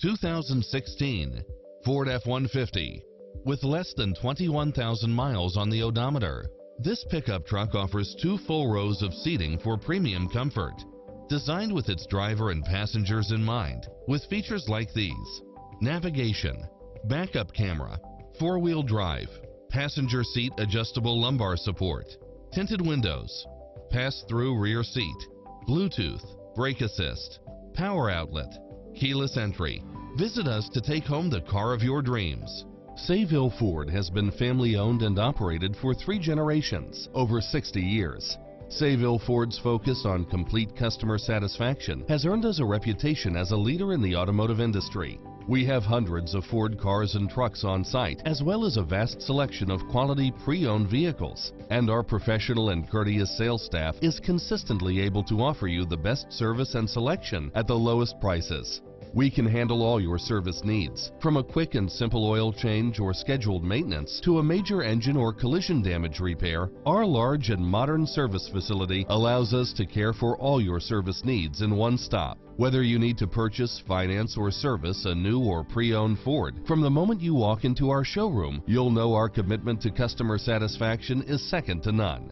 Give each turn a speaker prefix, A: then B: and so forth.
A: 2016 Ford F-150 with less than 21,000 miles on the odometer. This pickup truck offers two full rows of seating for premium comfort. Designed with its driver and passengers in mind, with features like these. Navigation, backup camera, four-wheel drive, passenger seat adjustable lumbar support, tinted windows, pass-through rear seat, Bluetooth, brake assist, power outlet, keyless entry. Visit us to take home the car of your dreams. Sayville Ford has been family owned and operated for three generations, over 60 years. Sayville Ford's focus on complete customer satisfaction has earned us a reputation as a leader in the automotive industry. We have hundreds of Ford cars and trucks on site, as well as a vast selection of quality pre-owned vehicles. And our professional and courteous sales staff is consistently able to offer you the best service and selection at the lowest prices. We can handle all your service needs, from a quick and simple oil change or scheduled maintenance to a major engine or collision damage repair. Our large and modern service facility allows us to care for all your service needs in one stop. Whether you need to purchase, finance, or service a new or pre-owned Ford, from the moment you walk into our showroom, you'll know our commitment to customer satisfaction is second to none.